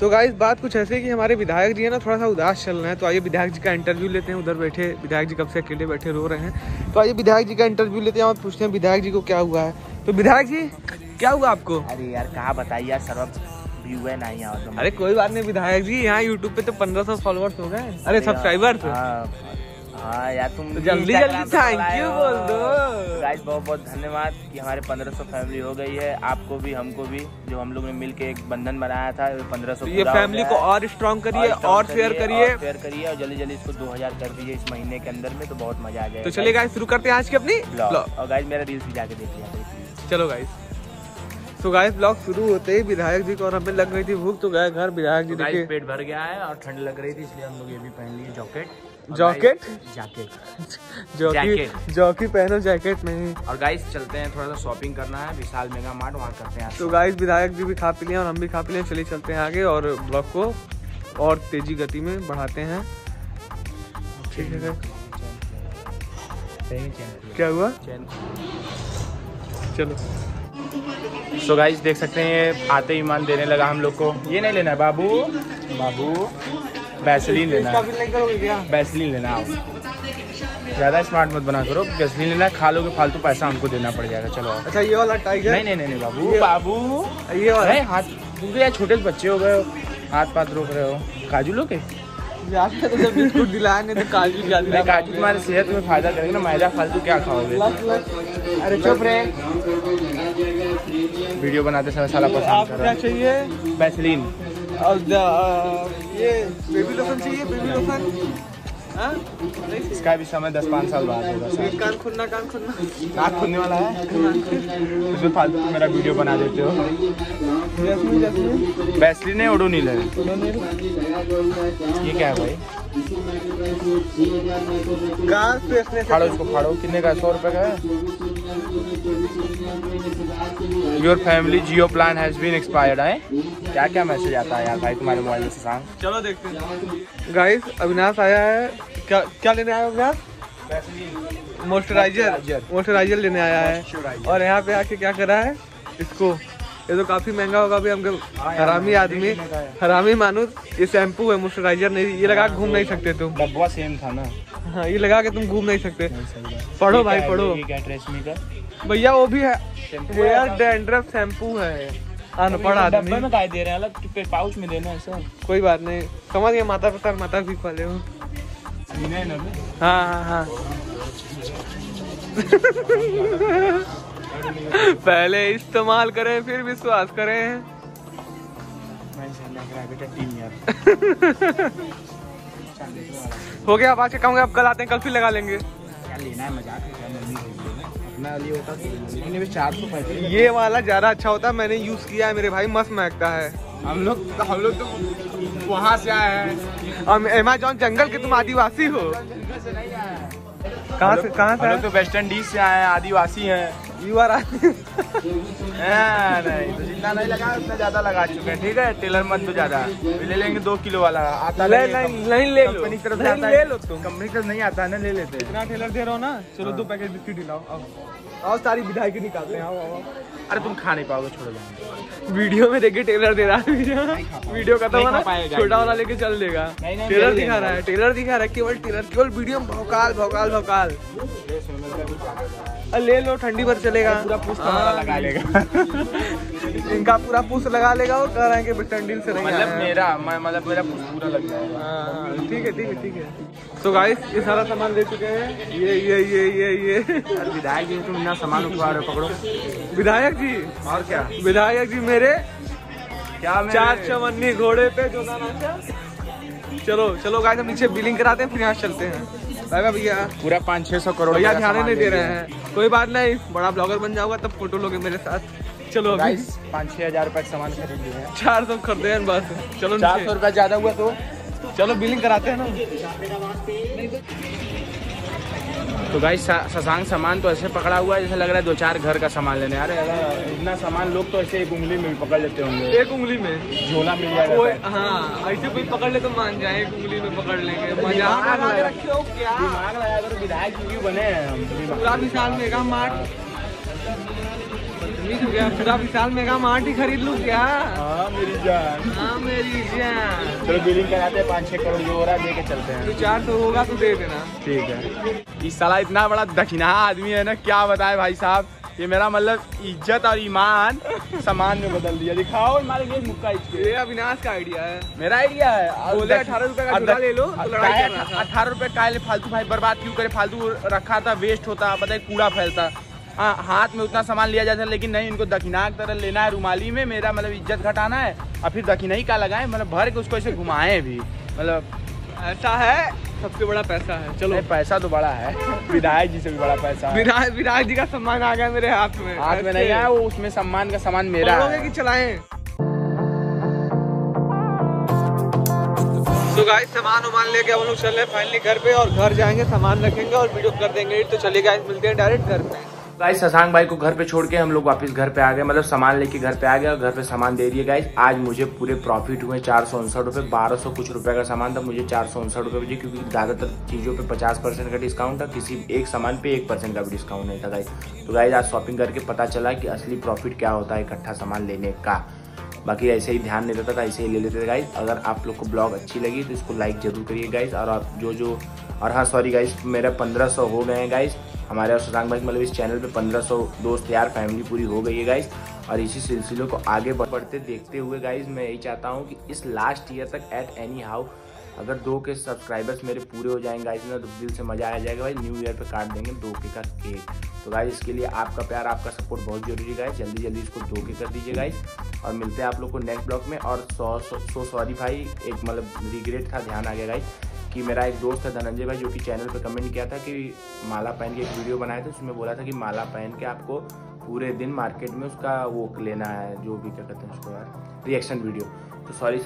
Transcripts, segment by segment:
तो गाइस बात कुछ ऐसे कि हमारे विधायक जी है ना थोड़ा सा उदास चल रहे हैं। तो आइए विधायक जी का इंटरव्यू लेते हैं। उधर बैठे विधायक जी कब से अकेले बैठे रो रहे हैं। तो आइए विधायक जी का इंटरव्यू लेते हैं और पूछते हैं विधायक जी को क्या हुआ है। तो विधायक जी क्या हुआ आपको? अरे यार कहा बताइए यार सर्व व्यू है नहीं अरे कोई बात नहीं विधायक जी यहाँ यूट्यूब पे तो पंद्रह सौ फॉलोअर्स हो गए। अरे सब्सक्राइबर्स हाँ यार तुम तो जल्दी जल्दी थैंक यू बोल दो। गाइस बहुत बहुत धन्यवाद कि हमारे 1500 फैमिली हो गई है। आपको भी हमको भी जो हम लोग ने मिल के एक बंधन बनाया था 1500 तो ये फैमिली को और स्ट्रॉन्ग करिए और शेयर करिए शेयर करिए और जल्दी जल्दी इसको 2000 कर दीजिए इस महीने के अंदर में तो बहुत मज़ा आ जाएगा। तो चलिए गाइस शुरू करते हैं आज की अपनी और गाइस मेरा रील्स भी जाके देख लिया चलो गाइस तो गाइस ब्लॉग शुरू होते ही विधायक जी को और हमें लग गई थी भूख तो गए घर विधायक जी देखिए। पेट भर गया है और ठंड लग रही थी इसलिए हम लोग ये भी पहन लिए jacket. Jacket? Jacket Jockey jacket. Jockey पहनो जैकेट नहीं और गाइस चलते हैं थोड़ा सा शॉपिंग करना है विशाल मेगा मार्ट वहाँ करते हैं तो गाइस विधायक जी भी खा पी लिए और हम भी खा पी लिए चलिए चलते हैं आगे और ब्लॉग को और तेज़ी गति में बढ़ाते हैं। ठीक है? क्या हुआ? चलो। सो so गाइस देख सकते हैं ये आते ही ईमान देने लगा हम लोग को। ये नहीं लेना है बाबू। बाबू। वैसलीन लेना है। वैसलीन लेना है। ज़्यादा स्मार्ट मत बना करो। वैसलीन लेना खा लोगे फालतू पैसा हमको देना पड़ जाएगा। चलो अच्छा ये वाला टाइगर नहीं नहीं नहीं नहीं बाबू। बाबू। ये वाला? हाथ तुम तो यार छोटे बच्चे हो गए हो। हाथ पाथ रोक रहे हो। काजू लो के तो तो काजू नहीं काजू तुम्हारी सेहत में फ़ायदा करेंगे ना मैदा फालतू क्या खाओगे? अरे चुप वीडियो बनाते समय साला पसंद कर। रहा चाहिए? वैसलीन और ये बेबी लोशन चाहिए बेबी लोशन हाँ? इसका भी समय दस पाँच साल बाद होगा सर। कान खुलना कान खुलना। नाक खुलने वाला है? उसमें फालतू तुम मेरा वीडियो बना देते हो। जैस्मीन वैसलीन है ओडोनिल है। ये क्या है भाई? फाड़ो इसको फाड़ो। कितने का सौ रुपए का है? Your family Jio plan has been expired है क्या क्या मैसेज आता है यार भाई तुम्हारे मोबाइल में से सांग चलो देखते हैं। गाइस अविनाश आया है। क्या क्या लेने आया है अविनाश? मॉइस्चराइजर मॉइस्चराइजर लेने आया है। और यहाँ पे आके क्या करा है? इसको। ये तो काफ़ी महँगा होगा अभी हमके हरामी आदमी। हरामी मानुस ये शैम्पू है मॉइस्चराइजर नहीं ये लगा घूम नहीं सकते तुम। डब्बा सेम था ना। हाँ ये लगा के तुम घूम नहीं सकते। पढ़ो भाई पढ़ो। भैया वो भी है। हेयर डैंड्रफ शैम्पू है। अनपढ़ आदमी में काय दे रहे हैं अलग पाउच में देना सर कोई बात नहीं। समझ गए माता पिता माता भी खोले हो। हाँ हाँ हाँ। पहले इस्तेमाल करें फिर विश्वास करें। हो गया अब आज के कहूँगा अब कल आते हैं कल फिर लगा लेंगे। लेना है मज़ाक है अपना होता तो चार सौ पैंतीस ये वाला ज़्यादा अच्छा होता है मैंने यूज़ किया है मेरे भाई मस्त महकता है। हम लोग हम लोग तो वहाँ से आए हैं। हम अमेजोन जंगल के तुम आदिवासी हो। कहाँ से कहाँ से तो वेस्ट इंडीज से आए हैं आदिवासी हैं। यू आर हाँ, नहीं तो जितना नहीं लगा उतना ज़्यादा लगा चुके हैं ठीक है? टेलर मत तो ज़्यादा। ले लेंगे दो किलो वाला आता ले है। नहीं नहीं ले लो। कंपनी तरफ़ आता ले लो तुम। कंपनी तरफ़ नहीं आता है ना ले लेते हैं। इतना टेलर दे रहा हो ना चलो दो पैकेट बिस्किट दिलाओ आओ। सारी विधाई की निकालते हैं आओ आओ अरे तुम खा नहीं पाओगे छोड़ो वीडियो में देखिए टेलर दे रहा है वीडियो। नहीं हुआ खा ना छोटा वाला लेके चल देगा। टेलर दिखा रहा है टेलर दिखा रहा है केवल टेलर केवल वीडियो में भौकाल भौकाल भौकाल। ले लो ठंडी पर चलेगा। पूरा वाला हाँ, लगा लेगा। इनका पूरा पूछ लगा लेगा और कह रहे हैं कि बस्टैंडिल से मतलब मेरा मैं- मतलब मेरा पुष्ट पूरा लग जाएगा। हाँ, ठीक है ठीक है ठीक है। तो गाइस ये सारा सामान ले चुके हैं। ये ये ये ये ये। विधायक जी तुम इतना सामान उठवा रहे हो पकड़ो। विधायक जी। और क्या? विधायक जी मेरे क्या चार चवन्नी घोड़े पे जो चलो चलो गाइस हम नीचे बिलिंग कराते हैं फिर यहाँ चलते हैं। बाय बाय भैया। पूरा पाँच छः सौ करोड़ भैया ध्यान नहीं दे रहे हैं। कोई बात नहीं बड़ा ब्लॉगर बन जाऊँगा तब फ़ोटो लोगे मेरे साथ। चलो भाई पाँच छः हज़ार रुपये सामान खरीद लिए चार सौ खरीदे हैं बस। चलो चार सौ रुपया ज़्यादा हुआ तो? चलो बिलिंग कराते हैं ना। तो गाइस शशांक सामान तो ऐसे पकड़ा हुआ है जैसे लग रहा है दो चार घर का सामान लेने आ रहे हैं। इतना सामान लोग तो ऐसे एक उंगली में भी पकड़ लेते होंगे। एक उंगली में? झोला मिल जाएगा। हाँ ऐसे कोई पकड़ ले तो मान जाए एक उंगली में पकड़ लेंगे। मज़ा लगा के रखे हो क्या? दिमाग लगा कर विधायक क्यों बने हैं पूरा विशाल मेगा मार्ट उम्मीद हो गया। पूरा विशाल मेगा मार्ट ही खरीद लूँ क्या? हाँ मेरी जान। हाँ मेरी जान। चलो बिलिंग कराते हैं पाँच छः करोड़ जो हो रहा है दे के चलते हैं। तो चार सौ होगा तो दे देना। ठीक है। इस साला इतना बड़ा दखिना आदमी है ना क्या बताए भाई साहब? ये मेरा मतलब इज़्ज़त और ईमान सामान में बदल दिया। दिखाओ मुक्का ये अविनाश का आइडिया है। मेरा आइडिया है। बोले 18 रुपए का झूला ले लो, तो। अठारह रुपए का फालतू भाई बर्बाद क्यों करे? फालतू रखा था वेस्ट होता पता है कूड़ा फैलता। हाँ हाथ में उतना सामान लिया जाता है लेकिन नहीं इनको दखिना की तरह लेना है रुमाली में मेरा मतलब इज़्ज़त घटाना है और फिर दखिना ही का लगाए मतलब भर के उसको ऐसे घुमाए भी मतलब ऐसा है सबसे बड़ा पैसा है चलो। पैसा तो बड़ा है विधायक जी से भी बड़ा पैसा है। विराट जी का सम्मान आ गया मेरे हाथ में हाथ में नहीं आया वो उसमें सम्मान का सामान मेरा कि चलाएँ? तो गाइस सामान वामान लेके हम लोग चल रहे हैं फाइनली घर पे और घर जाएँगे सामान रखेंगे और वीडियो कर देंगे। तो चलिए गाइस मिलते हैं डायरेक्ट घर पे। गाइस शशांक भाई को घर पे छोड़ के हम लोग वापस घर पे आ गए मतलब सामान लेके घर पे आ गए और घर पे सामान दे दिए। गाइस आज मुझे पूरे प्रॉफिट हुए चार सौ उनसठ रुपये बारह सौ कुछ रुपए का सामान था, मुझे चार सौ उनसठ रुपये बजे क्योंकि ज़्यादातर चीज़ों पे पचास परसेंट का डिस्काउंट था, किसी एक सामान पे एक परसेंट का भी डिस्काउंट नहीं था गाइस तो गाइस आज शॉपिंग करके पता चला कि असली प्रॉफिट क्या होता है इकट्ठा सामान लेने का। बाकी ऐसे ही ध्यान नहीं देता था, ऐसे ही ले लेते थे गाइस अगर आप लोग को ब्लॉग अच्छी लगी तो इसको लाइक ज़रूर करिए गाइस और आप जो जो और हाँ सॉरी गाइस मेरा पंद्रह सौ हो गए हैं गाइस हमारे और शशांक भाई मतलब इस चैनल पे पंद्रह सौ दोस्त यार फैमिली पूरी हो गई है गाइज़ और इसी सिलसिले को आगे बढ़ते देखते हुए गाइज़ मैं यही चाहता हूँ कि इस लास्ट ईयर तक एट एनी हाउ अगर दो के सब्सक्राइबर्स मेरे पूरे हो जाएँगे गाइस ना तो दिल से मज़ा आ जाएगा, भाई। न्यू ईयर पे काट देंगे दो के का केक तो गाइज़ इसके लिए आपका प्यार, आपका सपोर्ट बहुत ज़रूरी गाइज़ जल्दी जल्दी इसको दो के कर दीजिए गाइज़ और मिलते हैं आप लोग को नेक्स्ट ब्लॉग में। और सौ सो सॉरी भाई, एक मतलब रिग्रेट था, ध्यान आ गया गाइस कि मेरा एक दोस्त है धनंजय भाई जो कि चैनल पर कमेंट किया था कि माला पहन के एक वीडियो बनाया था उसमें बोला था कि माला पहन के आपको पूरे दिन मार्केट में उसका वो लेना है, जो भी क्या कहते हैं उसको यार रिएक्शन वीडियो तो सॉरी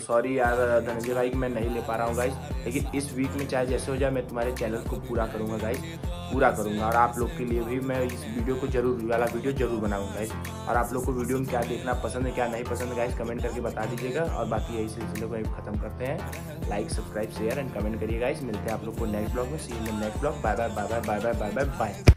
सॉरी यार धनंजय भाई, मैं नहीं ले पा रहा हूँ गाइस लेकिन इस वीक में चाहे जैसे हो जाए, मैं तुम्हारे चैनल को पूरा करूँगा गाइस पूरा करूँगा और आप लोग के लिए भी मैं इस वीडियो को ज़रूर वाला वीडियो ज़रूर बनाऊँगा गाइस और आप लोग को वीडियो में क्या देखना पसंद है, क्या नहीं पसंद है गाइस कमेंट करके बता दीजिएगा। और बाकी यही सिलसिले को खत्म करते हैं। Like subscribe share and comment करिए गाइस मिलते हैं आप लोग को नेक्स्ट ब्लॉग में। See next blog bye bye bye bye bye bye bye bye